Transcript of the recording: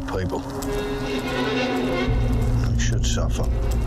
people. Should suffer.